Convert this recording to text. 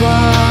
why